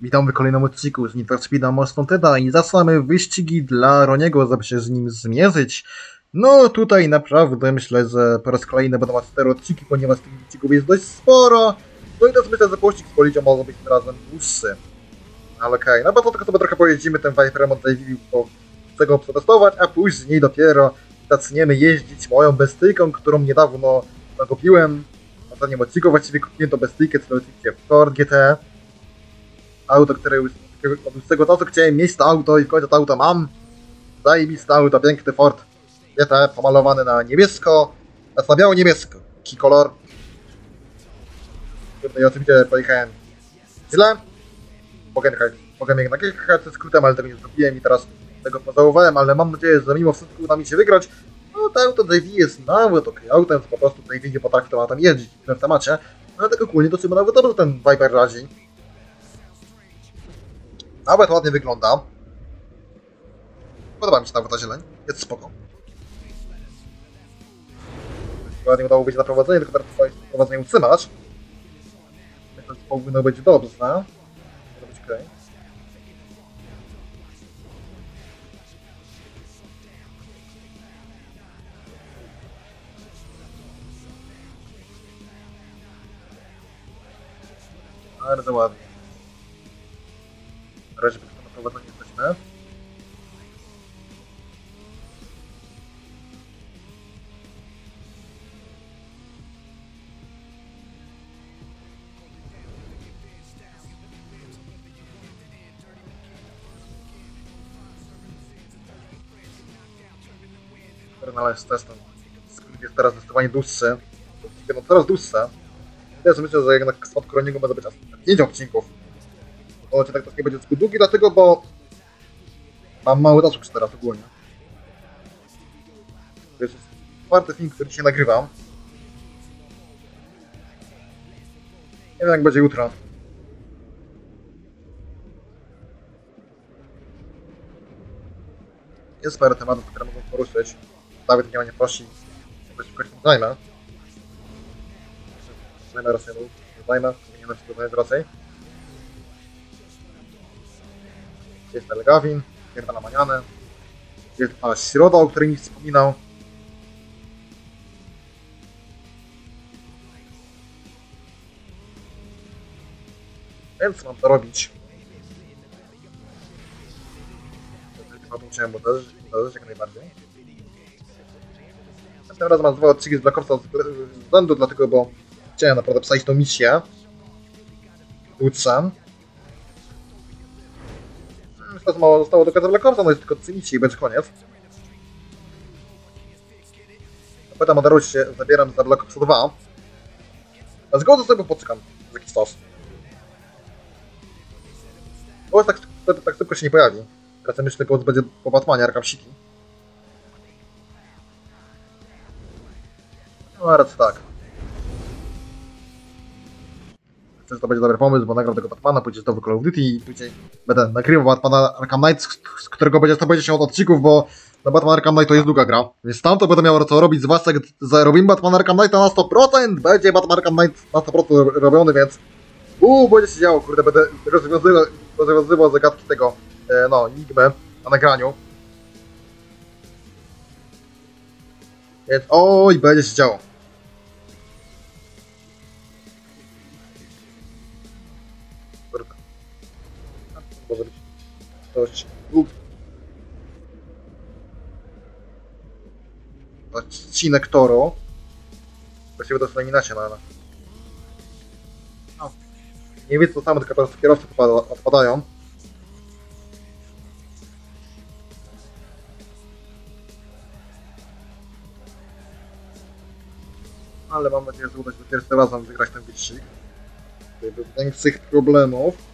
Witam w kolejnym odcinku z Need for Speed'a Most Wanted'a i zaczynamy wyścigi dla Roniego, żeby się z nim zmierzyć. No tutaj naprawdę myślę, że po raz kolejny będą mieć 4 odcinki, ponieważ tych wyścigów jest dość sporo. No i też myślę, że pościg z Polidzią może być tym razem dłuższy. Ale okej, okay. no bo to tylko sobie trochę pojeździmy tym Viperem od bo chcę go przetestować, a później dopiero zaczniemy jeździć moją bestyjką, którą niedawno kupiłem. W ostatnim odcinku właściwie kupiłem to bestyjkę, czyli oczywiście Ford GT auto, które już od tego czasu chciałem mieć to auto i w końcu to auto mam. Zajebiste auto, piękny Ford GT pomalowany na niebiesko, na biało niebiesko, key color. I oczywiście pojechałem źle. Mogę jechać, mogę jechać na kilka ze skrótem, ale tego nie zrobiłem i teraz tego pożałowałem, ale mam nadzieję, że mimo wszystko uda mi się wygrać. No to auto JV jest nawet ok autem, po prostu JV nie potrafi to tam jeździć w tym temacie. Ale tak ogólnie to chyba nawet dobrze ten Viper razi. Nawet ładnie wygląda. Podoba mi się ta zieleń. Jest spoko. Ładnie udało być na prowadzenie, tylko teraz trzeba prowadzenie utrzymać. Że powinno być dobrze. Powinno być ok. Bardzo ładnie. Razie na prowadzeniu jesteśmy. Terminal jest testem. Skrót jest teraz zdecydowanie dłuższy. No coraz dłuższe. Ja myślę, że jednak spod Kroniego być aż 5 odcinków. Odcinek też nie będzie zbyt długi, dlatego, bo mam mały czas już teraz ogólnie. To jest czwarty film, który dzisiaj nagrywam. Nie wiem jak będzie jutro. Jest parę tematów, które mogą poruszyć. Dawid mnie nie prosi, coś w końcu zajmę. Zajmę Rosjanów. Zajmę, powinienem się tutaj raczej. Jest Telegawin, jest Pana Maniane, jest Pana Środa, o której mi wspominał. Więc mam to robić. Chyba tu chciałem uderzyć, uderzyć jak najbardziej. Tym razem mam dwa odcinki z Black Opsa z względu, dlatego, bo chciałem naprawdę pisać tą misję. Lutrzem. Teraz mało zostało do końca Black Opsa, no jest tylko misje i będzie koniec. Pytam o się zabieram za Black Ops 2. A zgodę sobie poczekam za jakiś czas. Bo tak, tak, tak szybko się nie pojawi. Teraz myślę, że będzie po Batmanie Arkham City. No raczej tak. Że to będzie dobry pomysł, bo nagram tego Batmana, pójdzie do Call of Duty i później będę nagrywał Batmana Arkham Knight, z którego będzie 150 odcinków, bo na Batman Arkham Knight to jest długa gra. Więc tam to będę miał co robić, zwłaszcza jak zarobimy Batman Arkham Knight na 100%, będzie Batman Arkham Knight na 100% robiony, więc uuu, będzie się działo, kurde, będę rozwiązywał, rozwiązywał zagadki tego, e, no, Enigmy na nagraniu. Więc oj, będzie się działo. Dość długi odcinek Toro. Właściwie to jest eliminacja, no ale... No. Nie wiem co samo, tylko po prostu kierowcy odpadają. Ale mam nadzieję, że uda się pierwszy razem wygrać ten wyścig. Bez większych problemów.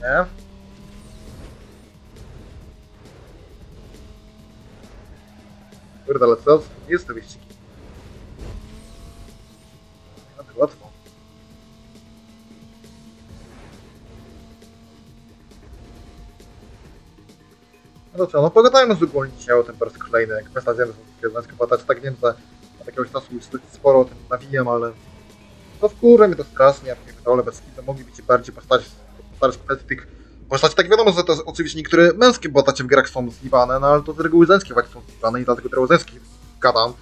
Nie? Kurde, ale co? Jest to wyścig. No łatwo. No to co, no pogadajmy z ogólnie dzisiaj o tym po raz kolejny, jak sobie znać podatać, tak wiem, że od jakiegoś czasu już sporo o tym nawijam, ale to wkurza mnie to strasznie, ja pierdolę, bez kitu mogli być bardziej postać, tych postaci. Tak wiadomo, że jest oczywiście niektóre męskie postacie w grach są zliwane, no ale to z reguły żeńskie właśnie są zliwane i dlatego teraz żeńskich gadam.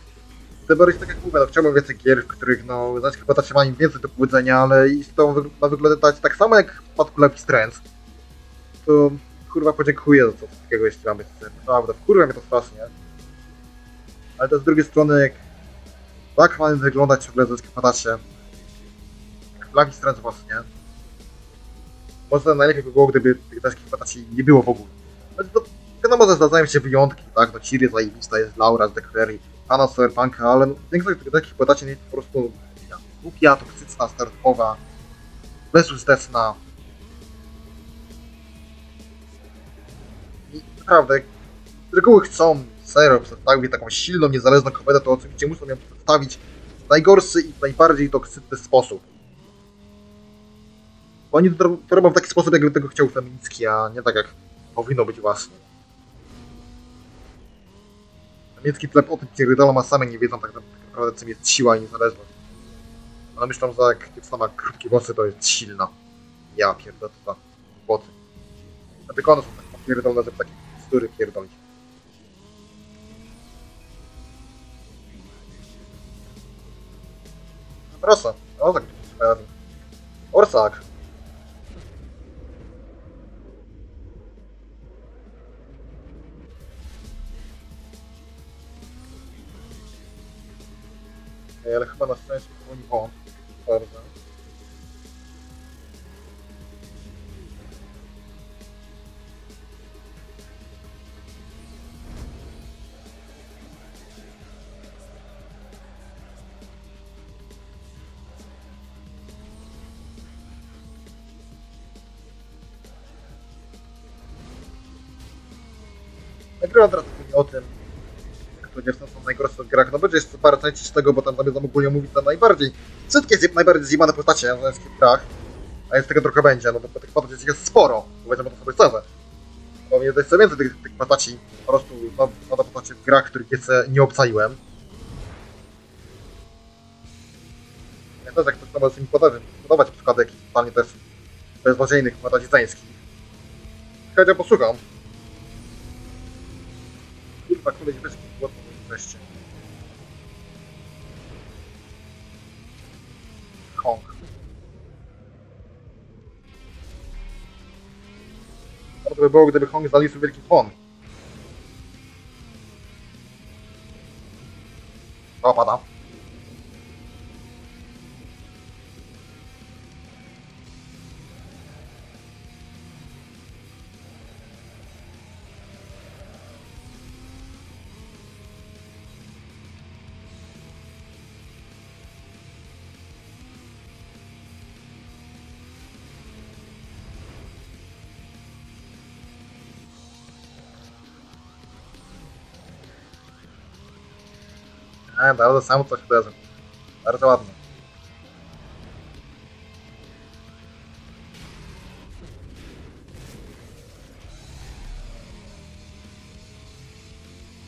Bardziej tak jak mówię, no chciałbym więcej gier, w których no żeńskie postacie mają więcej do powiedzenia, ale i to ma wyglądać tak samo jak w przypadku Lucky Strands. To kurwa podziękuję za to takiego jeszcze mamy. Naprawdę, wkurwa mnie to strasznie. Ale to z drugiej strony, jak tak mają wyglądać ciągle żeńskie postacie, jak Lucky Strands właśnie, może najlepiej by było, gdyby tych żeńskich postaci nie było w ogóle. Znaczy, to, wiadomo, że zdarzają się wyjątki, tak? No Ciri zajebista jest, Laura z The Query, Anna Cyberpunka, ale większość tych takich postaci jest po prostu głupia, toksyczna, stereotypowa, bezużyteczna. I naprawdę, z reguły chcą serio przedstawić taką silną, niezależną komedę, to oczywiście muszą ją przedstawić w najgorszy i najbardziej toksyczny sposób. Oni to, to robią w taki sposób, jakby tego chciał Feminicki, a nie tak jak powinno być właśnie. Niemiecki tlep o tym pierdolą, a same nie wiedzą tak naprawdę czym jest siła i niezależność. One myślą, że jak dziewczyna ma krótkie włosy, to jest silna. Ja pierdolę to za boty. A tylko one są tak pierdolone, żeby takie bzdury pierdolić. No proszę, o tak Orsak. Ej, ale chyba na szczęście to nie błąd. Bardzo. Nagrywam teraz ogólnie o tym, to dziewczyny są najgorsze w grach. No będzie jeszcze parę części z tego, bo tam zamierzam ogólnie mówić na najbardziej, wszystkie zje, najbardziej zjebane postacie w żeńskich grach. A jest tego trochę będzie, no bo tych postaci jest sporo, powiedzmy to sobie szczerze. Bo mnie jest więcej tych, tych postaci, po prostu nada postacie w grach, których jeszcze nie obcaiłem. Ja też jak ktoś to może mi podobać, podobać przykłady jakichś totalnie też beznadziejnych postaci żeńskich. Chętnie posłucham. Kurwa, koleś bez błotno wreszcie. Hong. Dobrze by było, gdyby Hong zaliczył wielki fon. O, A, bardzo samo coś uderzę. Bardzo ładnie.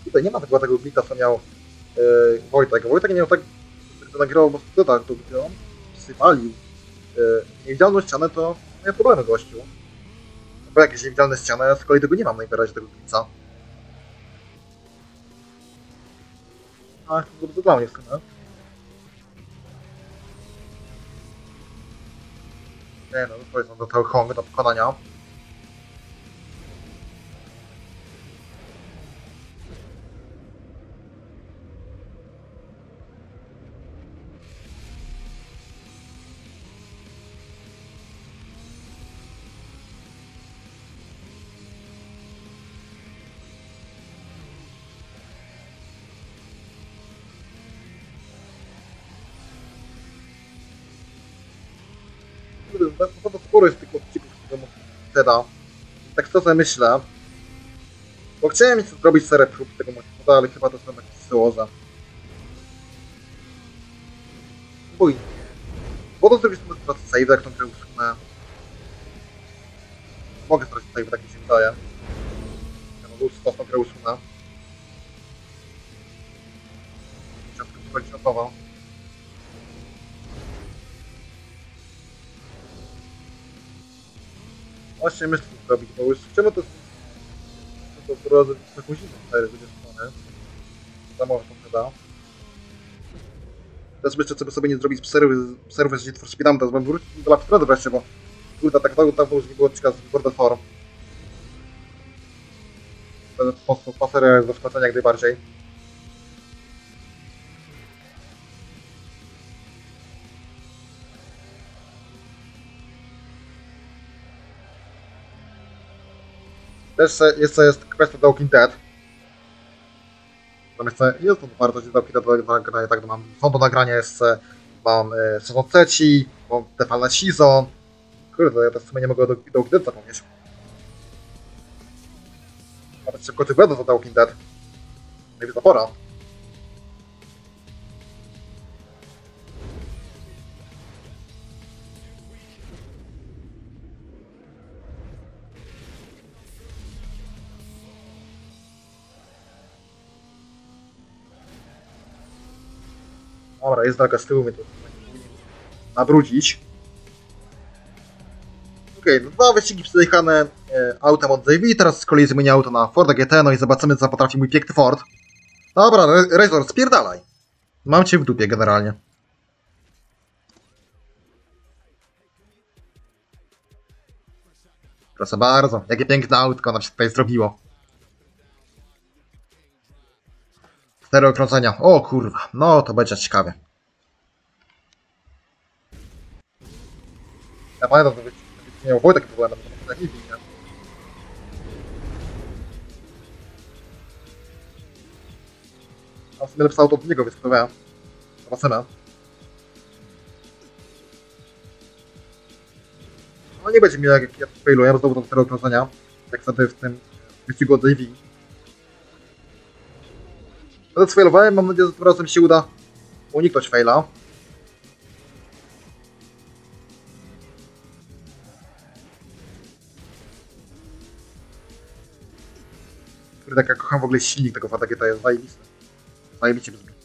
Tutaj nie ma tego, tego bita, co miał yy, Wojtek. Wojtek nie miał tak, to nagrywał, bo tak, to gdy on sypalił yy, niewidzialną ścianę, to miał problemy gościu. Bo jakieś niewidzialne ściany, z kolei tego nie mam najwyraźniej tego blica. A, to dla mnie w sumie. Nie no, jest do tego Honga do pokonania. Sporo jest tych odcinków z tego Teda. Tak sobie myślę. Bo chciałem zrobić serię prób tego motywu, ale chyba to jest jednak syłoza. Bój. Bo to zrobić sobie teraz save, jak tą grę usunę. Mogę stracić save, tak mi się wydaje. plus stosną grę usunę. Chciałem tylko wchodzić Właśnie myślę, zrobić, bo już czemu to... To to drodze taką zimną cztery z drugiej strony. Za może to chyba. Teraz myślę, co by sobie nie zrobić serwis, serwis Need Speedami, teraz bym wrócił do Lapstrady wreszcie, bo kurde, tak dawno, dawno już nie było odcinka z Gordon Forum. Ten sposób do skończenia jak najbardziej. Też jeszcze jest kwestia The Walking Dead. Tam jeszcze jest to wartość The Walking Dead do nagrania, tak, mam, są do nagrania jeszcze, mam e, sezon trzeci, mam The Final Season. Kurde, ja teraz w sumie nie mogę do, do Walking Dead zapomnieć. Też szybko czy będę za The Walking Dead. Nie wiem, zapora. Dobra, jest droga z tyłu, mnie to nabrudzić. Okej, no dwa wyścigi przejechane e, autem od JV, teraz z kolei zmienię auto na Forda GT, no i zobaczymy co potrafi mój piękny Ford. Dobra, Re- Razor, spierdalaj. Mam cię w dupie generalnie. Proszę bardzo, jakie piękne autko nam się tutaj zrobiło. Cztery okrążenia. O kurwa, no to będzie ciekawe. Ja pamiętam, że nie miał Wojtek problemy, to tak nie wiem, nie? A w sumie lepsze auto od niego, więc próbowałem. Zobaczymy. No nie będzie mi jak, ja failuję, znowu do cztery okrążenia. Jak sobie w tym wyścigu od JV. Będę sfailowałem, mam nadzieję, że tym razem się uda uniknąć faila. Kurde, jak ja kocham w ogóle silnik tego Fata GT, jest zajebisty. Zajebicie brzmi.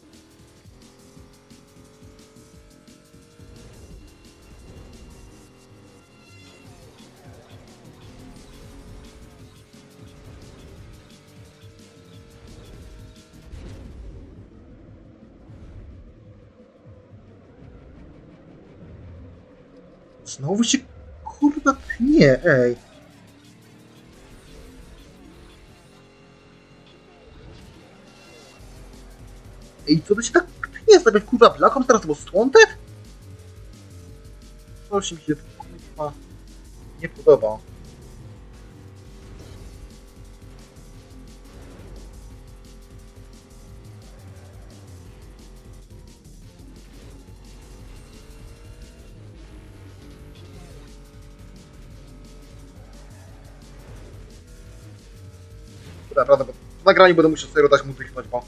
Znowu się kurwa pnie, ej. Ej, co to się tak pnie? Sobie kurwa Black Ops teraz był Swanted? Coś mi się kurwa nie podoba. Nagraniu będę musiał sobie dać mu tyknąć, bo...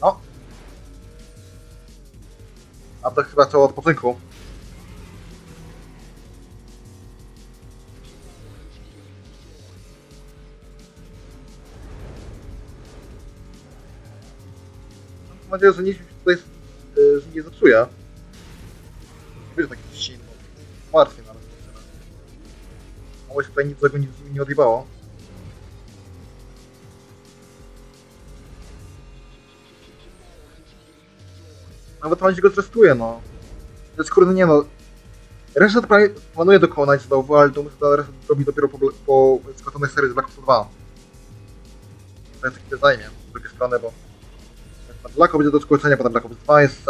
No. A to chyba trzeba odpoczynku. Mam nadzieję, że nic mi tutaj że nie zepsuje. Wiesz, taki bo martwię nawet. Mało się tutaj nic złego nic z nimi nie odjebało. Nawet pan się go zrestuje, no. Jest kurde, nie no. Reset pra- planuje dokonać znowu, ale to reset zrobić dopiero po, po skończonej serii z Black Ops 2. To jest chwilę zajmie, z drugiej strony, bo na Black Ops będzie do skończenia, potem Black Ops 2 jest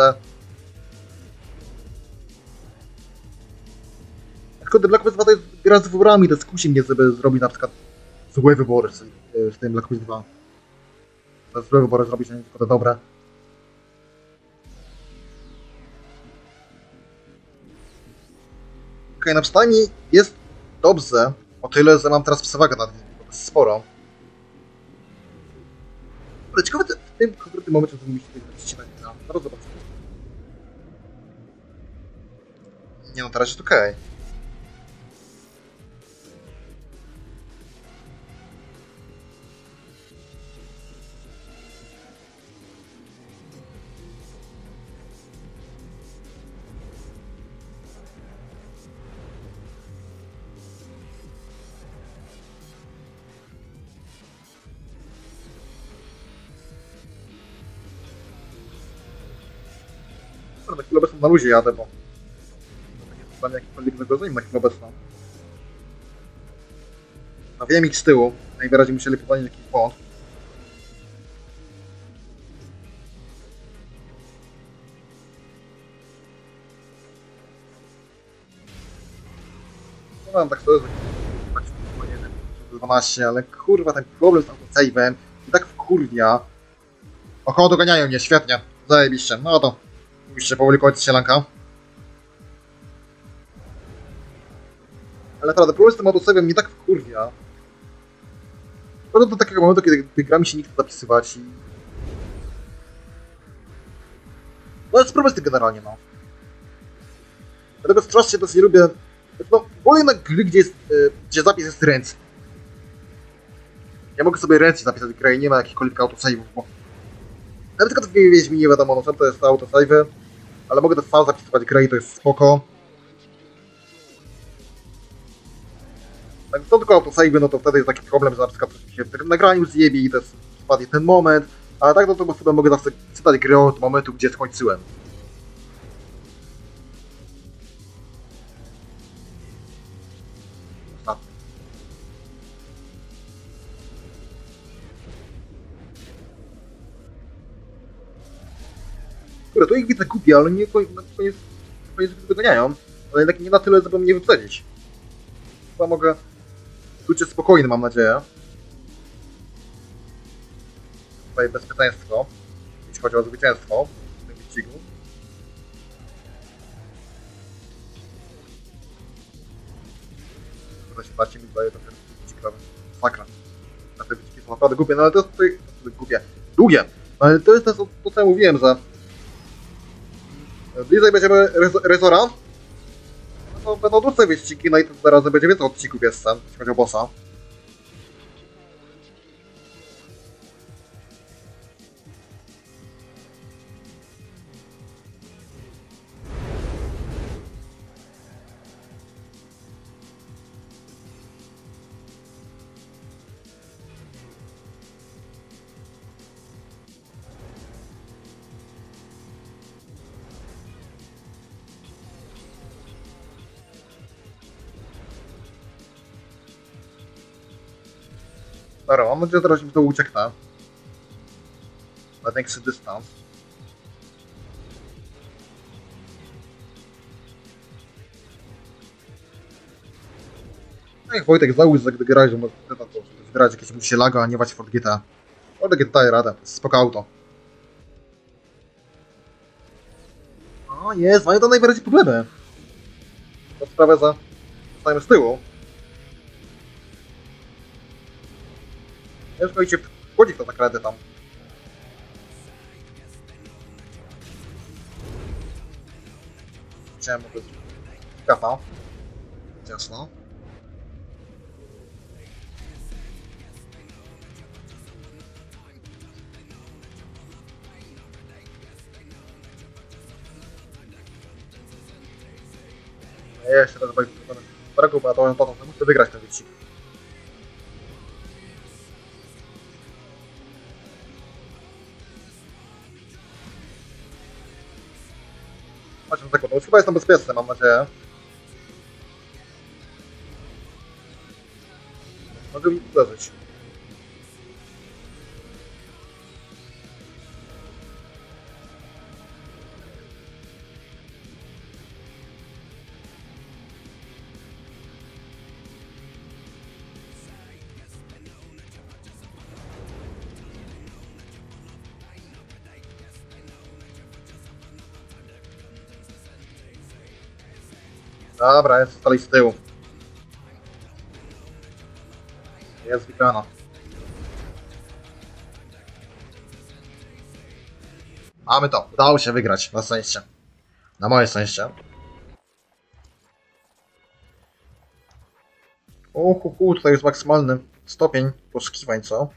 e, Kurde, Black Ops 2 to jest gra z wyborami, to skusi mnie, żeby zrobić na przykład złe wybory w, w tym Black Ops 2. To złe wybory zrobić, a nie tylko te dobre. Okej, no przynajmniej jest dobrze, o tyle, że mam teraz przewagę nad nim, bo to jest sporo. Ale ciekawe, w tym konkretnym momencie, że mi się ścinać gra. Zaraz zobaczymy. Nie no, teraz jest okej. Na luzie jadę, bo... nie jakikolwiek zagrożeniem na chwilę obecną. No wiem ich z tyłu, najwyraźniej musieli popełnić jakiś błąd. No mam tak sobie, tak powinienem 12, ale kurwa ten problem z autosave'em i tak wkurwia. Oho, doganiają mnie, świetnie, zajebiście, no to musicie powoli kończyć sielanka. Ale naprawdę, problem z tym autosave'em mnie tak wkurwia. Dochodzę do takiego momentu, kiedy kiedy gra mi się nie chce zapisywać i... No jest problem z tym generalnie, no. Dlatego strasznie też nie lubię... No, wolę jednak gry, gdzie, jest, e, gdzie zapis jest ręczny. Ja mogę sobie ręcznie zapisać grę i nie ma jakichkolwiek autosave'ów, bo... Nawet tylko w Wiedźminie wiadomo, no to jest autosave, ale mogę też sam zapisywać grę i to jest spoko. Jak są tylko autosave, no to wtedy jest taki problem, że na przykład coś mi się w nagraniu zjebie i jest spadnie ten moment, a tak no to prostu mogę zawsze czytać grę od momentu, gdzie skończyłem. Które to ich widzę kupię, ale nie na koniec, na koniec wygoniają, ale jednak nie na tyle, żeby mnie wyprzedzić. Chyba mogę czuć się spokojny, mam nadzieję. Tutaj bezpieczeństwo, jeśli chodzi o zwycięstwo w tym wyścigu. To się bardziej mi daje to ciekawe. Sakra. Na te wyścigi są naprawdę głupie, no ale to jest tutaj głupie. Długie! No Ale to jest to co ja mówiłem, że bliżej będziemy Rez- Rezora, no będą dłuższe wyścigi, no i to zaraz będzie więcej odcinków jeszcze, jeśli chodzi o bossa. Dobra, mam nadzieję, że teraz mi to ucieknę. Na większy dystans. No jak Wojtek załóż, że gdy grałeś, to, grać jakieś musi się a nie wać Ford GTA. Ford GTA daje radę, spoko auto. O, jest, mają to najbardziej problemy. To sprawę za... Zostajemy z tyłu. Ciężko idzie wchodzi w to tak radę tam. Chciałem mówić. Kapa. Jasno. Ja jeszcze raz zobaczę, braku, bo ja to potem muszę wygrać ten wyścig. Osiem chyba jestem bezpieczny, mam nadzieję. Mogę mi uderzyć. Dobra, jest dalej z tyłu. Jest wygrana. Mamy to. Udało się wygrać. Na szczęście. Na moje szczęście. O, hu, hu, tutaj jest maksymalny stopień poszukiwań, co?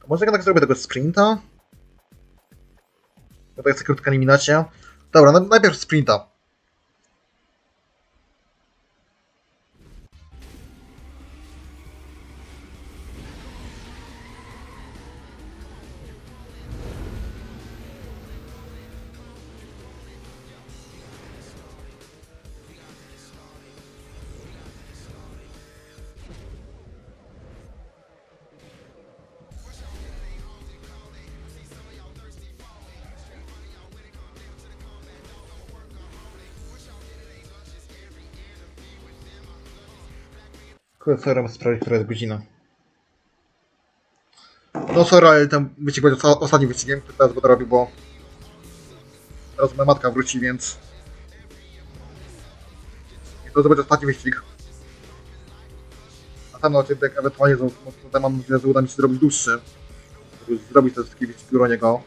To może jednak zrobię tego sprinta? To jest krótka eliminacja. Dobra, na, najpierw sprinta. Kursorem sprawdzić, która jest godzina. No sorry, ale ten wyścig będzie osta- ostatnim wyścigiem, który teraz będę robił, bo teraz moja matka wróci, więc i to będzie ostatni wyścig. A ten odcinek ewentualnie za- za- mam nadzieję, że uda mi się zrobić dłuższy. Żeby zrobić te wszystkie wyścigi do niego.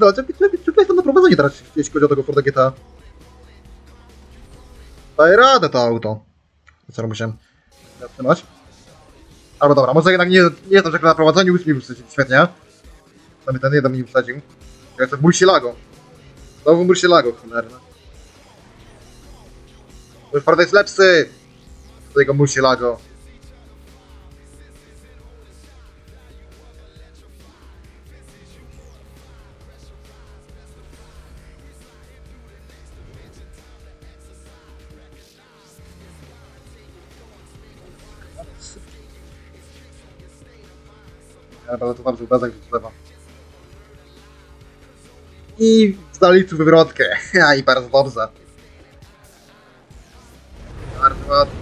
Kurde, czy jestem na prowadzeniu teraz, jeśli chodzi o tego Forda GTA? Daje radę to auto. Co musiałem zatrzymać? Albo dobra, może jednak nie, nie jestem tak na prowadzeniu, już mi wysadził, świetnie. Tam ten jeden mi wysadził. Ja jestem w Murcielago. Znowu Murcielago, cholerne. Mój Ford jest lepszy! Z tego Murcielago. Bardzo to bardzo obrazek z lewa. I tu wywrotkę. Ja i bardzo dobrze. Bardzo ładnie.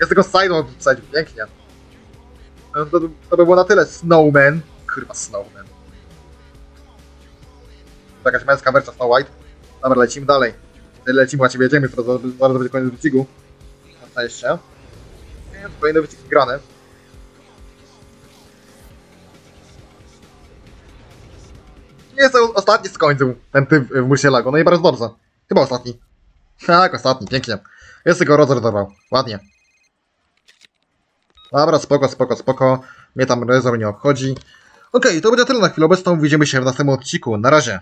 Ja tego side'u wsadził, pięknie. To, to by było na tyle. Snowman. Kurwa, Snowman. Jakaś męska wersja Snow White. Dobra, lecimy dalej. Lecimy, właściwie jedziemy, to zaraz będzie koniec wyścigu. Na szczęście. Kolejny wyścig zgrany. Jest ostatni skończył ten typ w Murcielago. No i bardzo dobrze. Chyba ostatni. Tak, ostatni, pięknie. Jest tylko rozerwował. Ładnie. Dobra, spoko, spoko, spoko. Mnie tam rezor nie obchodzi. Okej, to będzie tyle na chwilę obecną. Widzimy się w następnym odcinku. Na razie.